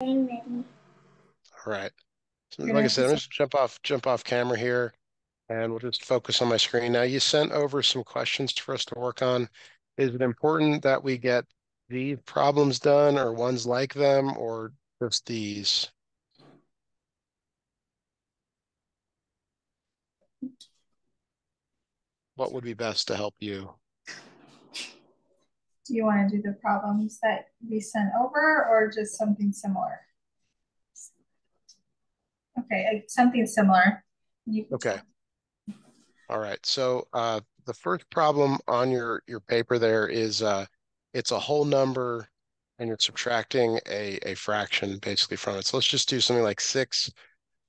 All right. So like I said, I'm just jump off, jump off camera here and we'll just focus on my screen. Now you sent over some questions for us to work on. Is it important that we get these problems done or ones like them or just these? What would be best to help you? Do you want to do the problems that we sent over or just something similar? Okay, something similar. You, Okay. All right, so uh, the first problem on your, your paper there is uh, it's a whole number and you're subtracting a, a fraction basically from it. So let's just do something like six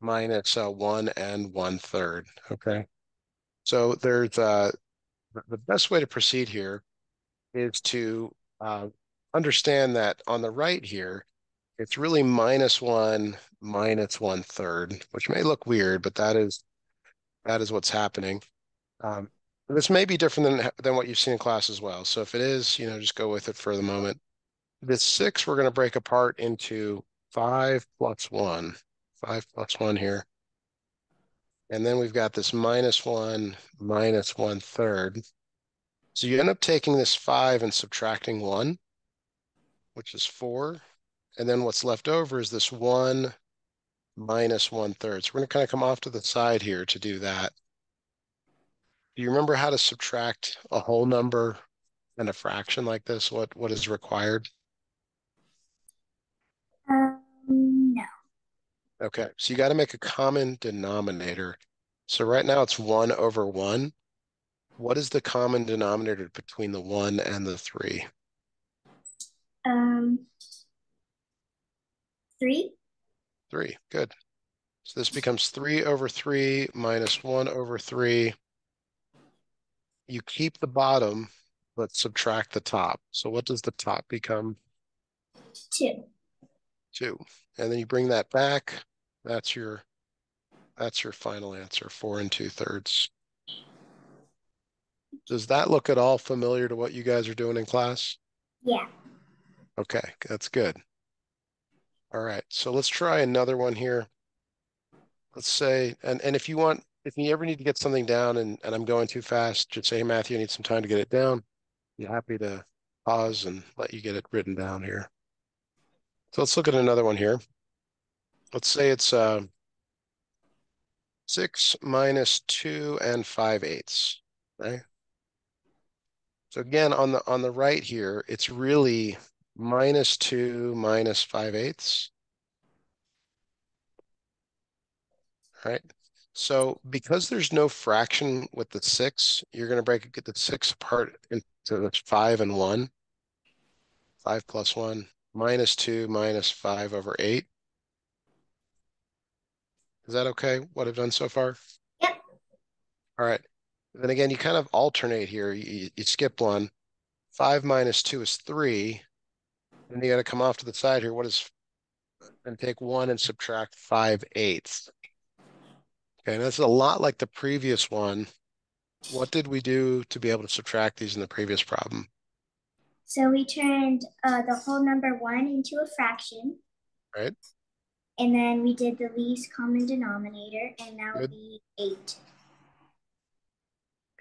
minus uh, one and one third, okay? So there's uh, the best way to proceed here is to uh, understand that on the right here, it's really minus one minus one third, which may look weird, but that is that is what's happening. Um, this may be different than than what you've seen in class as well. So if it is, you know, just go with it for the moment. This six, we're going to break apart into five plus one, five plus one here. And then we've got this minus one minus one third. So you end up taking this five and subtracting one, which is four. And then what's left over is this one minus one third. So we're going to kind of come off to the side here to do that. Do you remember how to subtract a whole number and a fraction like this? What what is required? Um, no. Okay, so you got to make a common denominator. So right now it's one over one. What is the common denominator between the one and the three? Um, three. Three, good. So this becomes three over three minus one over three. You keep the bottom, but subtract the top. So what does the top become? Two. Two. And then you bring that back. That's your, that's your final answer, four and two thirds. Does that look at all familiar to what you guys are doing in class? Yeah. Okay, that's good. All right, so let's try another one here. Let's say, and, and if you want, if you ever need to get something down and, and I'm going too fast, just say, hey, Matthew, I need some time to get it down. Be happy to pause and let you get it written down here. So let's look at another one here. Let's say it's uh, six minus two and five eighths, right? So again, on the on the right here, it's really minus two minus five eighths. Right. So because there's no fraction with the six, you're going to break get the six apart into the five and one. Five plus one minus two minus five over eight. Is that okay? What I've done so far? Yep. All right. Then again, you kind of alternate here. You, you skip one. Five minus two is three. And you got to come off to the side here. What is, and take one and subtract five eighths. Okay, and that's a lot like the previous one. What did we do to be able to subtract these in the previous problem? So we turned uh, the whole number one into a fraction. Right. And then we did the least common denominator, and that would be eight.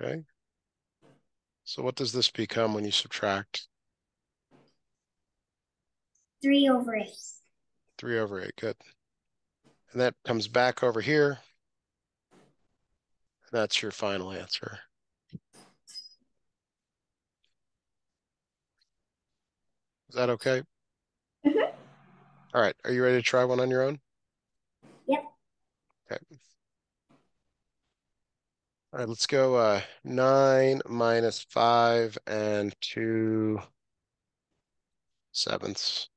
Okay. So what does this become when you subtract Three over eight. three over eight? Good. And that comes back over here. That's your final answer. Is that okay? Mhm. All right. Are you ready to try one on your own? Yep. Okay. All right, let's go uh nine minus five and two sevenths.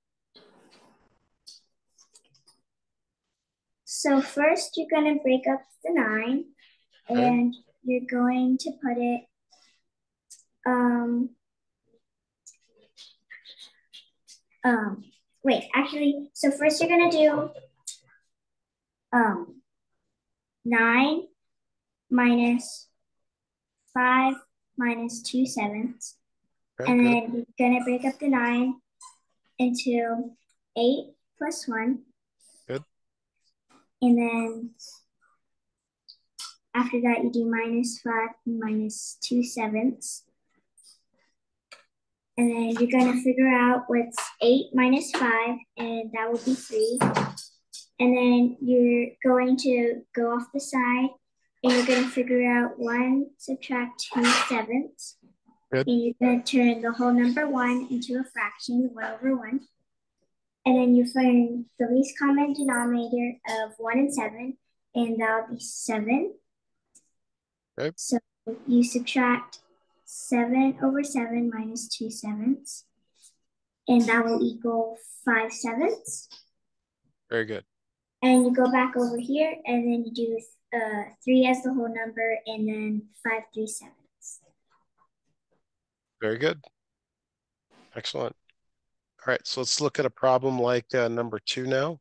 So first you're going to break up the nine, Okay. and you're going to put it um um wait actually so first you're going to do um 9 minus 5 minus 2 Okay, and good. then you're going to break up the 9 into 8 plus one. Good. And then after that, you do minus five and minus two sevenths. And then you're going to figure out what's eight minus five, and that will be three. And then you're going to go off the side, and you're going to figure out one subtract two sevenths. Good. And you're going to turn the whole number one into a fraction, one over one. And then you find the least common denominator of one and seven, and that'll be seven. Okay. So you subtract seven over seven minus two sevenths, and that will equal five sevenths. Very good. And you go back over here, and then you do uh, three as the whole number, and then five three sevenths. Very good. Excellent. All right, so let's look at a problem like uh, number two now.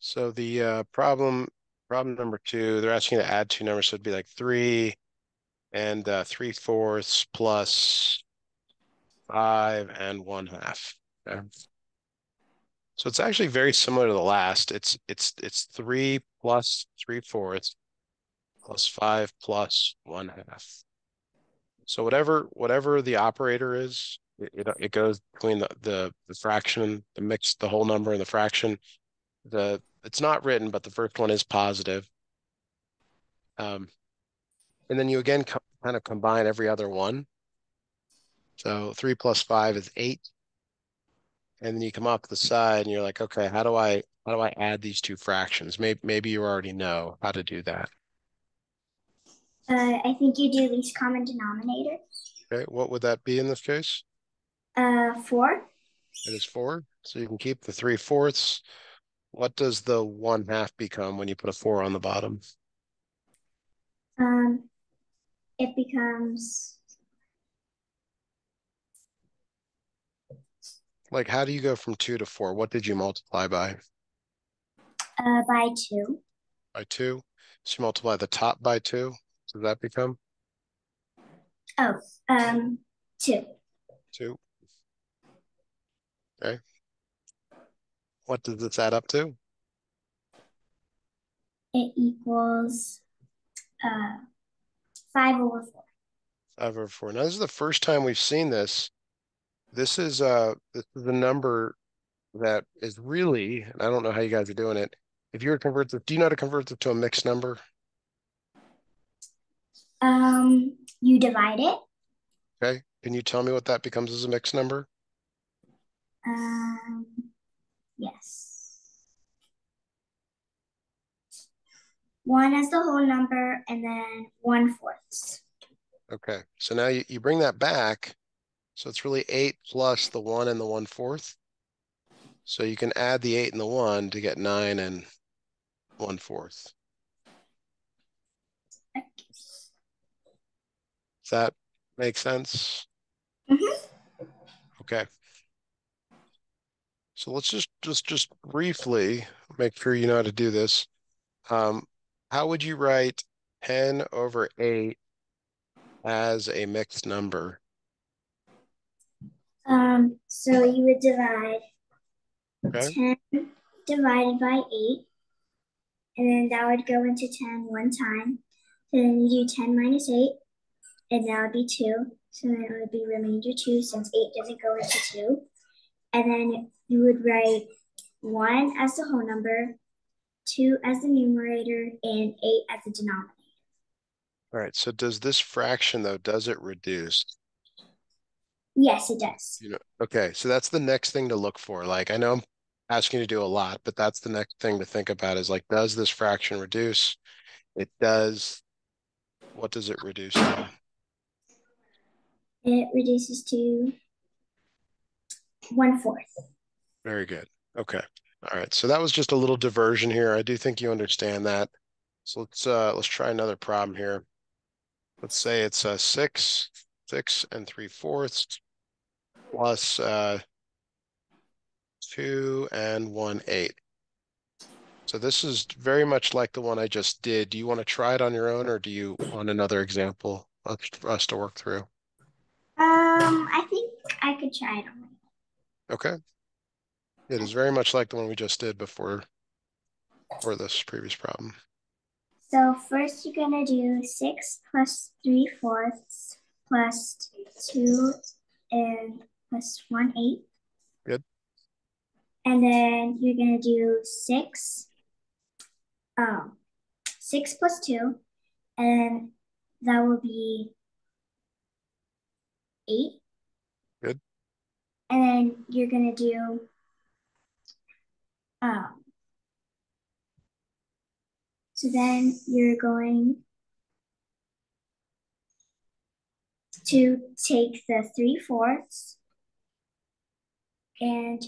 So the uh, problem, problem number two, they're asking to add two numbers, so it'd be like three and uh, three fourths plus five and one half. Okay. So it's actually very similar to the last. It's it's it's three plus three fourths plus five plus one half. So whatever whatever the operator is, it, it, goes between the, the the fraction, the mix, the whole number and the fraction. The it's not written, but the first one is positive. Um, and then you again kind of combine every other one. So three plus five is eight. And then you come off the side and you're like, okay, how do I how do I add these two fractions? Maybe maybe you already know how to do that. Uh, I think you do least common denominator. Okay, what would that be in this case? Uh, four. It is four, so you can keep the three fourths. What does the one half become when you put a four on the bottom? Um, it becomes Like, how do you go from two to four? What did you multiply by? uh by two. By two? So you multiply the top by two, does that become Oh, um, two. two? Okay. What does this add up to? It equals uh five over four. Five over four. Now, this is the first time we've seen this. This is uh this is a number that is really, and I don't know how you guys are doing it. If you were to convert this, do you know how to convert this to a mixed number? Um, you divide it. Okay, can you tell me what that becomes as a mixed number? Um, yes. One as the whole number and then one fourths. Okay, so now you, you bring that back. So it's really eight plus the one and the one fourth. So you can add the eight and the one to get nine and one fourth. Does that make sense? Mhm. Okay. So let's just just just briefly make sure you know how to do this. Um, how would you write 10 over 8 as a mixed number? Um, so you would divide Okay. 10 divided by 8, and then that would go into 10 one time. So then you do 10 minus 8, and that would be 2. So then it would be remainder 2 since 8 doesn't go into 2. And then you would write 1 as the whole number, 2 as the numerator, and 8 as the denominator. All right. So does this fraction though, does it reduce? Yes, it does. You know, okay. So that's the next thing to look for. Like I know I'm asking you to do a lot, but that's the next thing to think about is like, does this fraction reduce? It does. What does it reduce to? It reduces to one fourth. Very good. Okay. All right. So that was just a little diversion here. I do think you understand that. So let's uh let's try another problem here. Let's say it's uh six, six and three fourths plus uh two and 1, 8. So this is very much like the one I just did. Do you want to try it on your own or do you want another example for us to work through? Um, I think I could try it on my own. Okay. It is very much like the one we just did before, for this previous problem. So first you're gonna do six plus three fourths plus two and plus one eighth. Good. And then you're gonna do six, um, six plus two, and that will be eight. Good. And then you're gonna do, um, so then you're going to take the three fourths and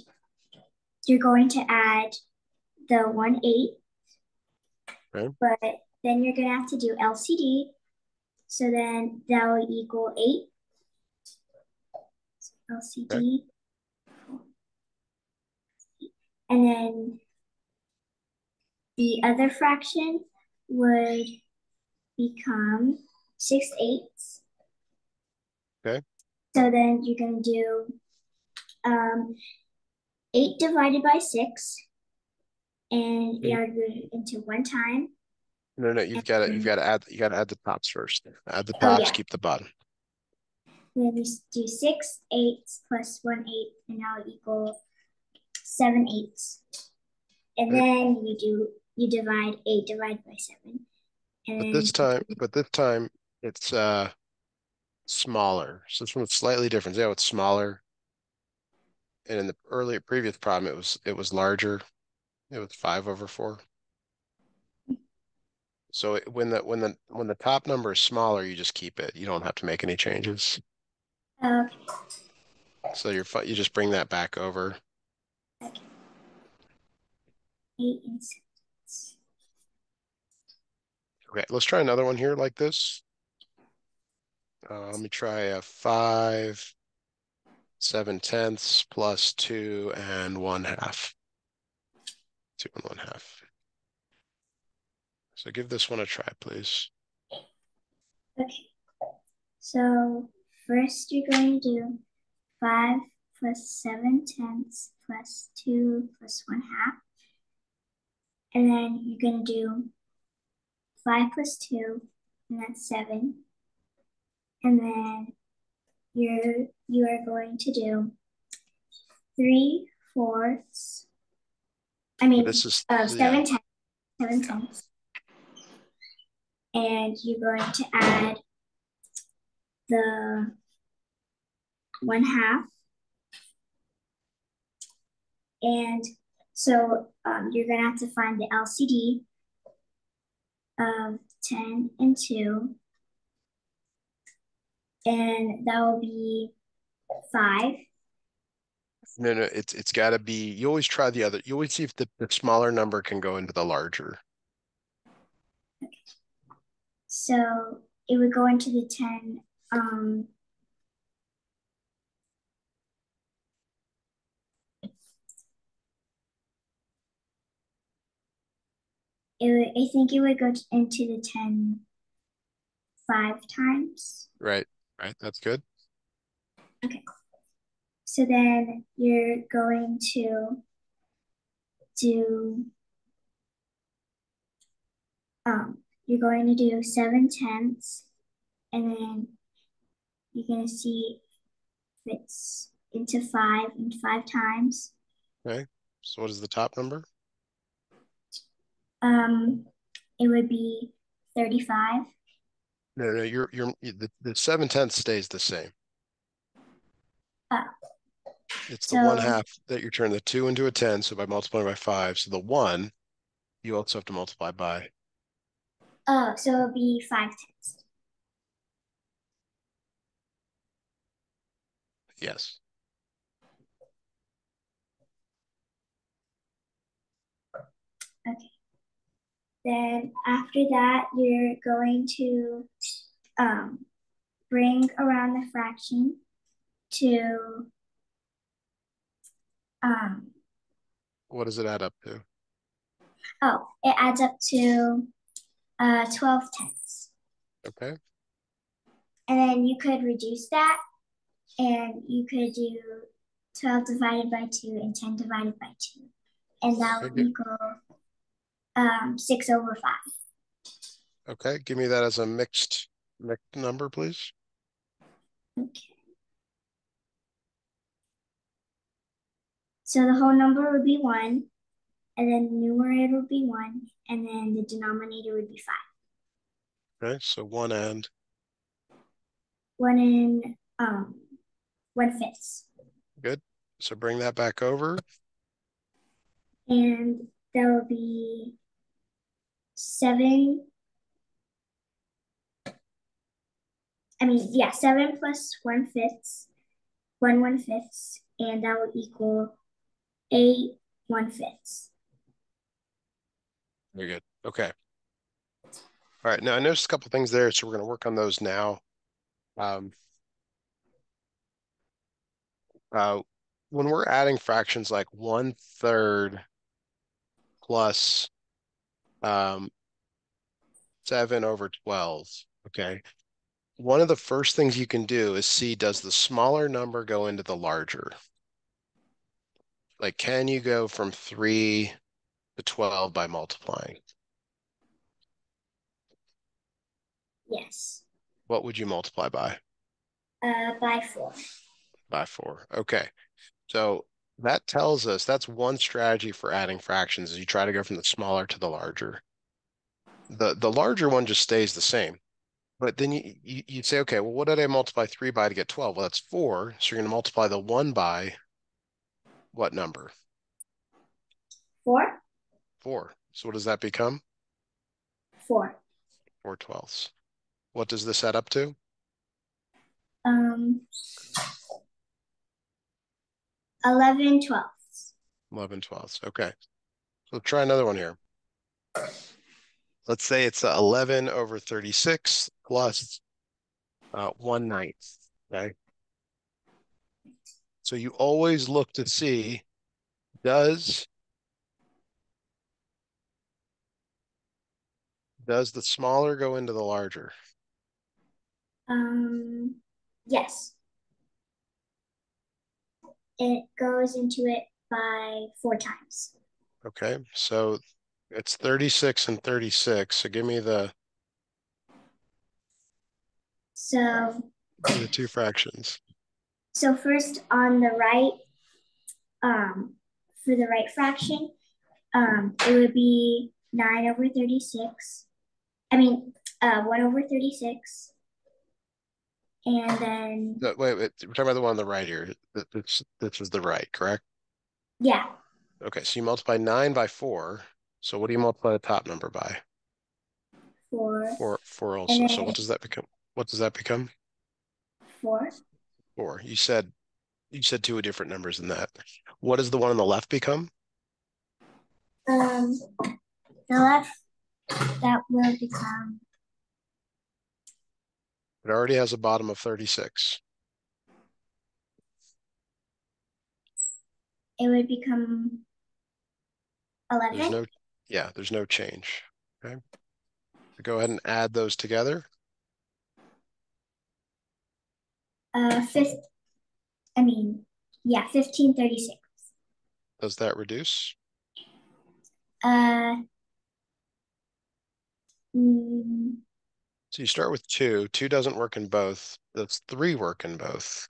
you're going to add the one eighth. Okay. But then you're gonna have to do LCD. So then that will equal eight. LCD. And then the other fraction would become six eighths. Okay. So then you're going to do um, eight divided by six, and you add it into one time. No, no, you've got to, you've got to add, you got to add the tops first. Add the Oh, tops, yeah. keep the bottom. Then you do six eighths plus one eighth, and now equal seven eighths. And Okay. then you do you divide eight divided by seven. And But this time, but this time it's uh smaller. So this one's slightly different. How it's smaller? And in the earlier previous problem, it was it was larger. It was five over four. So it- when the when the when the top number is smaller, you just keep it. You don't have to make any changes. okay, So you're you just bring that back over. eight and six. Okay, let's try another one here like this. Uh, let me try a five, seven tenths plus two and one half. Two and one half. So give this one a try, please. Okay. So first you're going to do five plus seven tenths plus two plus one half. And then you're going to do five plus two, and that's seven. And then you're you are going to do three fourths. I mean, This is, uh, yeah, seven tenths, seven tenths. And you're going to add the one half. And so um, you're gonna have to find the LCD of ten and two. And that will be five. no, no, it's, it's gotta be, you always try the other, you always see if the, the smaller number can go into the larger. Okay. So it would go into the ten. Um, it would, I think it would go into the ten five times. Right, right, that's good. Okay. So then you're going to do um you're going to do seven tenths and then you're gonna see if it's into five and five times. Okay. So what is the top number? Um it would be 35. No, no, you're, you're, the, the seven tenths stays the same. Oh. It's the one half that you turn the two into a ten, so by multiplying by five, so the one, you also have to multiply by. Oh, so it'll be five tenths. Yes. Then after that, you're going to um, bring around the fraction to um, What does it add up to? oh, it adds up to uh, 12 tenths. Okay, And then you could reduce that and you could do 12 divided by 2 and 10 divided by 2. And that would Okay. equal um, 6 over 5. Okay, give me that as a mixed, mixed number, please. Okay. So the whole number would be 1, and then the numerator would be 1, and then the denominator would be 5. Okay, so one and, 1 in um, 1 fifth. so bring that back over. And that will be 7. I mean, yeah, 7 plus one fifths, 1 1 fifths, and that will equal 8 1 fifths. Very good. Okay. All right, now I noticed a couple things there, so we're gonna work on those now. Um. Uh, when we're adding fractions like one third plus um seven over twelve, okay? One of the first things you can do is see, does the smaller number go into the larger? Like, can you go from three to twelve by multiplying? Yes. What would you multiply by? Uh, by 4. By four, okay. So that tells us that's one strategy for adding fractions is you try to go from the smaller to the larger. The the larger one just stays the same. But then you, you you'd say, okay, well, what did I multiply three by to get 12? Well, that's four. So you're gonna multiply the one by what number? 4? Four. So what does that become? 4. Four twelfths. What does this add up to? Um, 11 twelfths. 11 twelfths. Okay. So try another one here. Let's say it's uh, 11 over 36 plus uh, 1 ninth. Okay. So you always look to see does does the smaller go into the larger? Um, yes. It goes into it by 4 times. Okay. So it's 36 and 36. So give me the, So, the two fractions. so first on the right, um, for the right fraction, um, it would be 9 over 36. I mean, uh, 1 over 36. And then, Uh, Wait, wait, we're talking about the one on the right here. This, this is the right, correct? yeah, Okay, so you multiply nine by four. So what do you multiply the top number by? 4, Four, four also. So what does that become? What does that become? 4. Four. You said, you said two different numbers than that. What does the one on the left become? Um, the left, that will become It already has a bottom of thirty-six. it would become There's 11 no, yeah, there's no change. Okay. So Go ahead and add those together. uh fifth i mean yeah 1536 Does that reduce? uh mm, So you start with two. Two doesn't work in both. That's three work in both.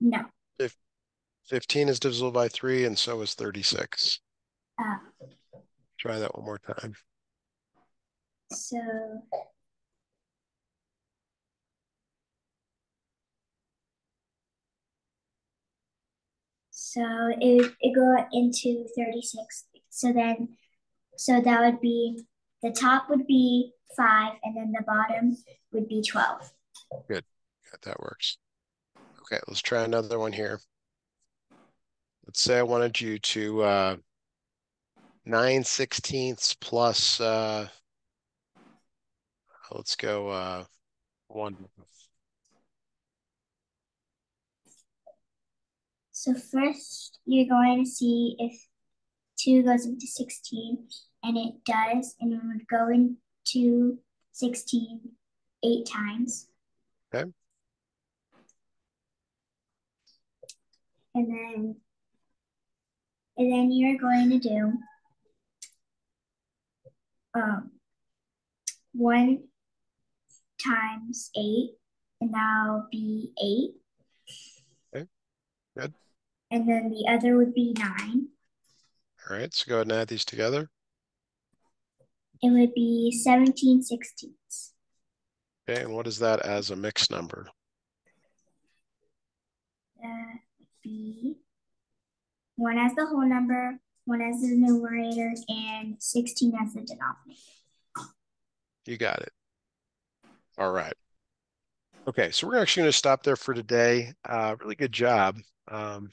no Fifteen is divisible by three and so is thirty-six. uh, Try that one more time. so so it it go into 36 so then so that would be the top would be 5 and then the bottom would be 12 Yeah, that works. Okay, let's try another one here. Let's say I wanted you to uh nine sixteenths plus uh let's go uh one. So first, you're going to see if 2 goes into 16, and it does, and it would go into 16 eight times. Okay. And then, and then you're going to do um, one times eight, and that'll be eight. Okay, good. And then the other would be nine. All right, so go ahead and add these together. It would be 17 sixteenths. Okay, and what is that as a mixed number? That would be one as the whole number, one as the numerator, and 16 as the denominator. You got it. All right. Okay, so we're actually going to stop there for today. Uh, really good job. Um,